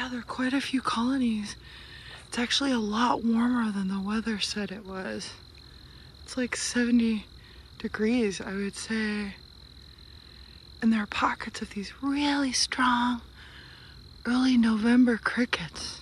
Yeah, there are quite a few colonies. It's actually a lot warmer than the weather said it was. It's like 70 degrees, I would say. And there are pockets of these really strong early November crickets.